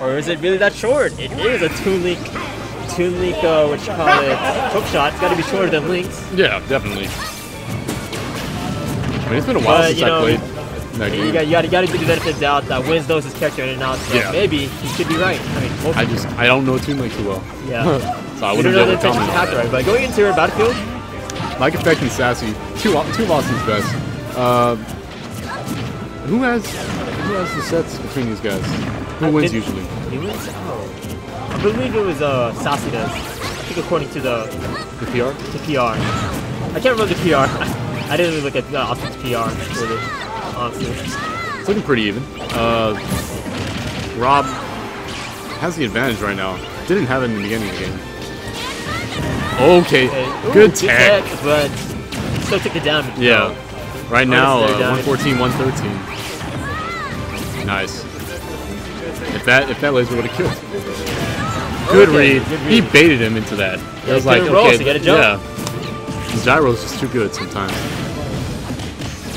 Or is it really that short? It is a two link, two link, uh, what you call it, hook shot. It's got to be shorter than Link's. Yeah, definitely. I mean, it's been a while But, since you I played that You got, you got, you got to give the benefit of the doubt that Wiz knows his character in and out. So Yeah. maybe he could be right. I mean, most I just I don't know Toon Link too well, yeah. so I wouldn't be know able to comment intentions on have to that. right. But going into our battlefield, Mikeffect and Sassy, two two Austin's best. Uh, who has who has the sets between these guys? Who wins did- usually? he wins. Oh, I believe it was uh Sassy does. I think according to the The PR? The PR. I can't remember the PR. I didn't really look at uh, Austin's PR really, honestly. It's looking pretty even. Uh, Rob has the advantage right now. Didn't have it in the beginning of the game. Okay, Okay. Ooh, good tech. but still took the damage. Yeah. though. Right now, Minus uh, 114, 113. Nice. If that if that laser would have killed. Good, Okay, read. good He baited him into that. Yeah, it was like, okay, so you jump. yeah. Gyro's just too good sometimes.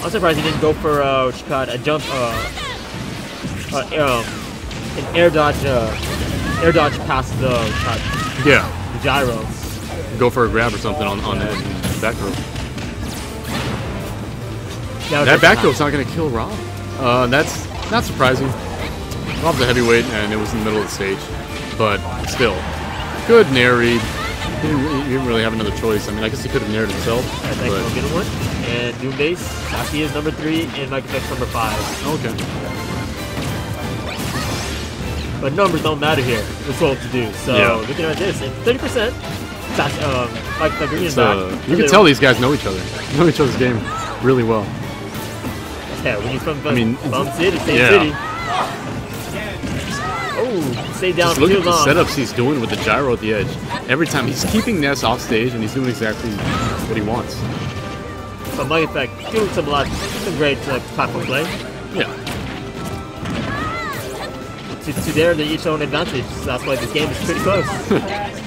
I'm surprised he didn't go for uh, what you call it, a jump, uh, uh, um, an air dodge, uh, air dodge past the, you Yeah. the gyro. Go for a grab or something on, on edge and back. Now That it's back throw's not going to kill Rob. Uh, that's not surprising. Rob's a heavyweight, and it was in the middle of the stage. But still, good nair read. He didn't, really, he didn't really have another choice. I mean, I guess he could have nared himself. I think we'll get one. And Doom Base, Sassy is number three, and Mikeffect's number five. okay. But numbers don't matter here. It's all to do. So Yeah. looking at this, and 30%. Sassy, um, is It's, back. uh, you can tell these guys know each other. Know each other's game really well. Yeah, when he's from I mean, Bum City, same yeah. city. Stay down Just look at the long. setups he's doing with the gyro at the edge. Every time he's keeping Ness off stage, and he's doing exactly what he wants. But Mikeffect doing some lot, some great uh, platform play. Yeah. To, to their, they each own advantage. So that's why this game is pretty close.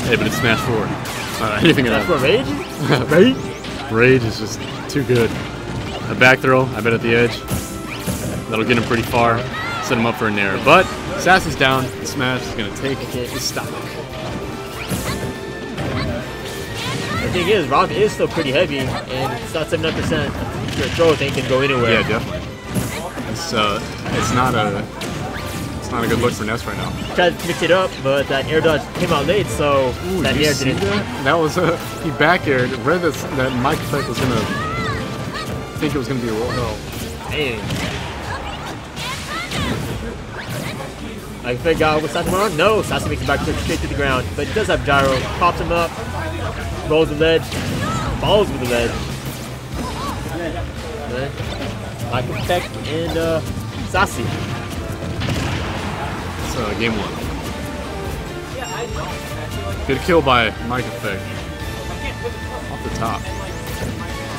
Hey, but it's Smash 4. Uh, anything else. for Rage? Rage? Rage is just too good. A back throw, I bet at the edge. That'll get him pretty far. Set him up for a nair. But Sassy's down. Smash is gonna take his stock. The thing is, Rob is still pretty heavy, and it's not 79%. Your throw thing can go anywhere. Yeah, definitely. It's uh, it's not a, it's not a good look for Ness right now. Tried to mix it up, but that air dodge came out late, so Ooh, that air didn't. that? That was a he back aired. Read that that Mikeffect was gonna think it was gonna be a roll. No. Dang. Like I got with Sassy on? No, Sassy makes it back to- straight to the ground. But he does have gyro. Pops him up, rolls the ledge, falls with the ledge. Mikeffect and uh, Sassy. It's uh, game one. Good kill by Mikeffect. Off the top.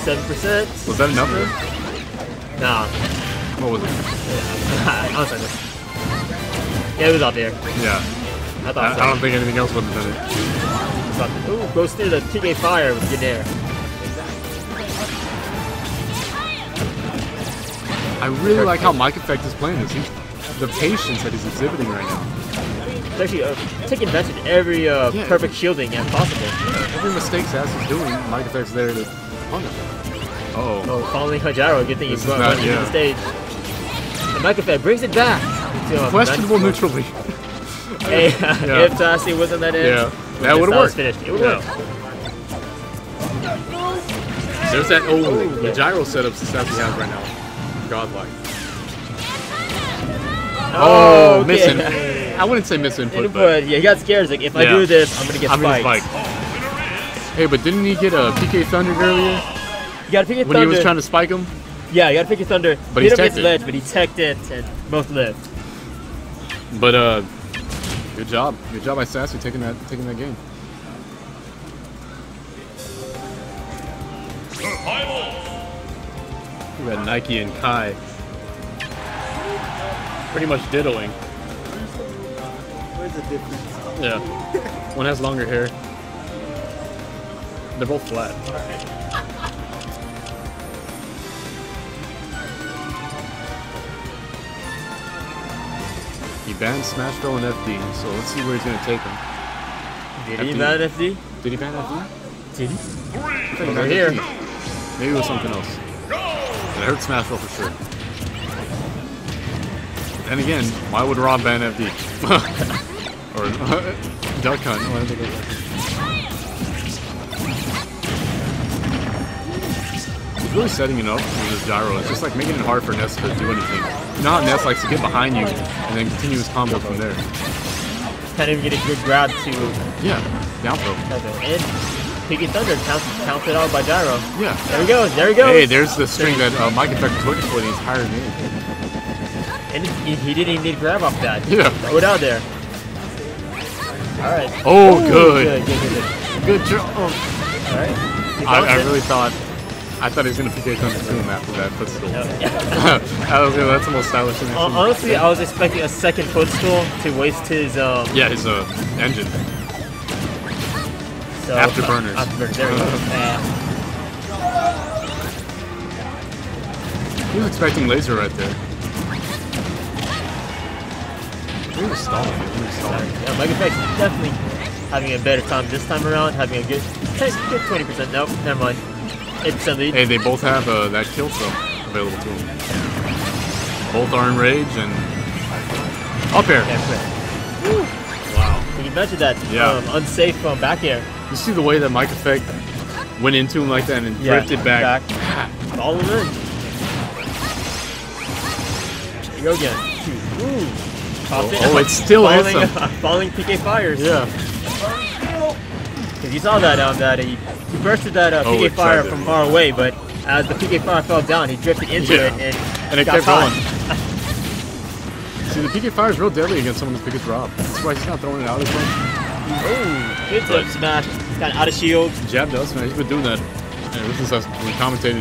7%. Was that enough? Nah. What was it? Yeah. Honestly, no. Yeah, it was out there. Yeah. I I, so. I don't think anything else would have done it. Ooh, goes through the TK fire with good air. I really like how Mikeffect is playing this. He's, the patience that he's exhibiting right now. It's actually uh, taking advantage of every uh, Yeah. perfect shielding as possible. Every mistake Sassy's doing, Mikeffect's there to punish. Oh. Oh, following Hajaro, good thing he's is running to yeah. the stage. And Mikeffect brings it back. to, Questionable neutrally. Hey, Yeah. if Sassy wasn't that in, Yeah. That would've worked. Finished. It would Yeah. work. There's that. Oh, the yeah. gyro setups that Sassy has right now. Godlike. Oh, Oh, okay. missing. I wouldn't say miss input, Input, but yeah, he got scared. He's like, if I do this, I'm gonna get I'm gonna spike. Hey, but didn't he get uh, a PK Thunder earlier You gotta pick your when thunder. he was trying to spike him? Yeah, you gotta pick your thunder. But Hit he's him teched the it. ledge, but he teched it, and both lived. But uh, good job, good job by Sassy taking that taking that game. We got Nike and Kai. Pretty much diddling. Where's the difference? Yeah. One has longer hair. They're both flat. Banned Smash Bro and FD, so let's see where he's gonna take him. Did he ban FD? Did he ban FD? Did he? He Over banned here. FD. Maybe it was something else. But I heard Smash Bro for sure. And again, why would Rob ban FD? or Duck Hunt? Why did they go Duck Hunt? He's really setting it up with his gyro. It's just like making it hard for Ness to do anything. You know how Ness likes to get behind you and then continue his combo from there. Can't even get a good grab to Yeah, down throw. and PK Thunder counts counted out by Gyro. Yeah. There he goes. There he goes. Hey, there's the string that uh, Mikeffect was for the entire game. And he, he didn't even need to grab off that. Yeah. Throw it out there. All right. Oh, Ooh, good. Good. Good. Good. Good job. All right. I, I really thought, I thought he was gonna PK Thunder to him after that footstool. I was gonna, that's the most stylish thing seen. Honestly, I was expecting a second footstool to waste his um. Yeah, his uh, engine. So, Afterburners. Uh, afterburners. There we go. Uh, He was expecting laser right there. He was stalling. He was stalling. yeah, Mikeffect's definitely having a better time this time around. Having a good, good 20%. Nope, never mind. 8% lead. Hey, they both have uh, that kill throw available to them. Both are in rage and up air. Yeah. Wow. Can you imagine that Yeah. um, unsafe um, back air? You see the way that Mikeffect went into him like that and Yeah, drifted back. All of it. There you go again. Ooh. Oh, oh, it still hits falling, him. falling PK fires. Yeah. Because you saw that um, that he, he bursted that uh, Oh, PK it fire from far away, but as the PK fire fell down, he drifted into Yeah. it and, And it got kept caught. going. See, the PK fire is real deadly against someone as big as Rob. That's why he's not throwing it out as much. Ooh, good But- tip smash. He's got out of shield. Jab does, man. He's been doing that ever since us we commentated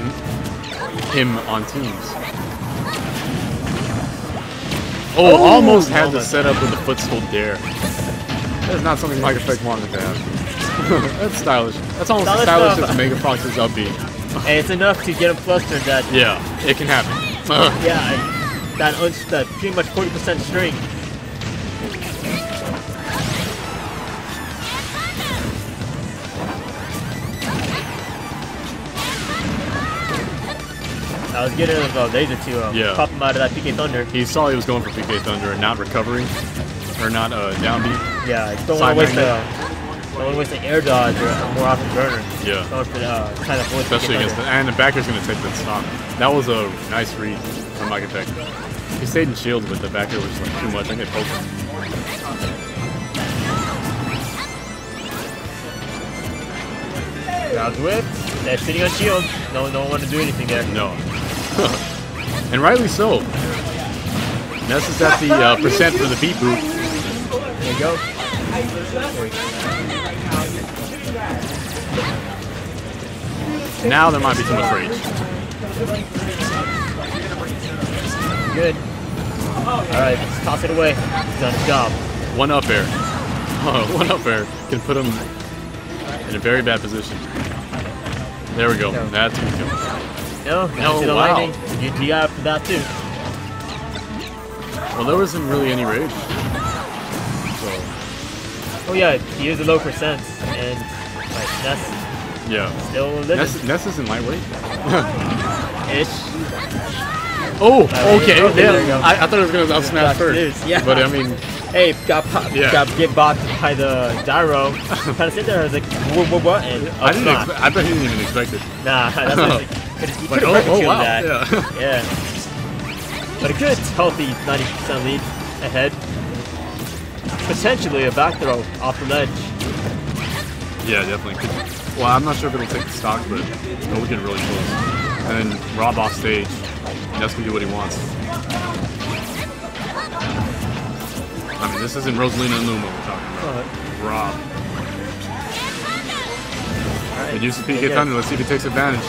him on teams. Oh, Oh, almost had the almost. setup with the footstool dare. That's not something Mikeffect wanted to have. That's stylish. That's almost as Stylish stylish stuff. as Mega Fox's upbeat. And it's enough to get him flustered that, Yeah, it can happen. yeah, that, un- that pretty much 40% string. I was getting a laser to um, Yeah. pop him out of that PK Thunder. he saw he was going for PK Thunder and not recovering, or not uh, downbeat. Yeah, don't want to waste the magnet. don't want the air dodge or a more often burner. Yeah. Going for the uh, kind of Especially against the, and the backer's gonna take that stock. That was a nice read from Mikeffect. He stayed in shield, but the backer was like too much. I get poked. him. Ground whip. They're sitting on shield. No, no one want to do anything there. No. and rightly so. Ness is at the uh, percent for the beat boot. There you go. There we go. Now there might be too much rage. Good. Alright, let's toss it away. Done job. One up air. Oh, one up air can put him in a very bad position. There we go. No. That's good kill. No, to the wow. lightning. GG out for that too. Well, there wasn't really any rage. So, Oh yeah, he is a low percent, and like, that's yeah. still living. Ness, Ness isn't lightweight. Ish. Oh, okay. okay, there you yeah. I, I thought it was gonna up smash first. yeah. But I mean, Hey, got pop, Yeah. got get bopped by the gyro. kind of sit there, I was like, what, what, what? And oh, I didn't. Expect, I bet he didn't even expect it. Nah, that's like, you Like, could oh, have oh oh, wow. that. Yeah. Yeah. But a good, healthy 90% lead ahead. Potentially a back throw off the ledge. Yeah, definitely. Could- Well, I'm not sure if it'll take the stock, but it'll get really close. And then Rob off stage. Ness can do what he wants. I mean, this isn't Rosalina and Luma we're talking about. Rob. And use the PK Yeah. Thunder. Let's see if he takes advantage.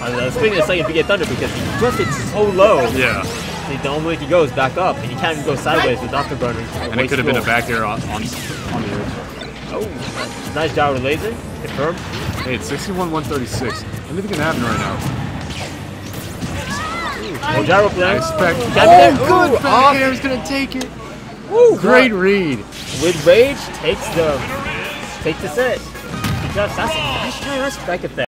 I was thinking a second PK Thunder because he just drifted so low. Yeah. The the only way he goes back up, and he can't even go sideways with Afterburner. And it could have been a back air on, on, on the edge. Oh, nice gyro laser. Confirmed. Hey, it's 61 136. Anything can happen right now. Oh, gyro play. I expect. There. Oh, good! Air is gonna take it. Ooh, Great God. read. With rage takes the takes the set. Good job, Sassy. Nice try, I respect it there.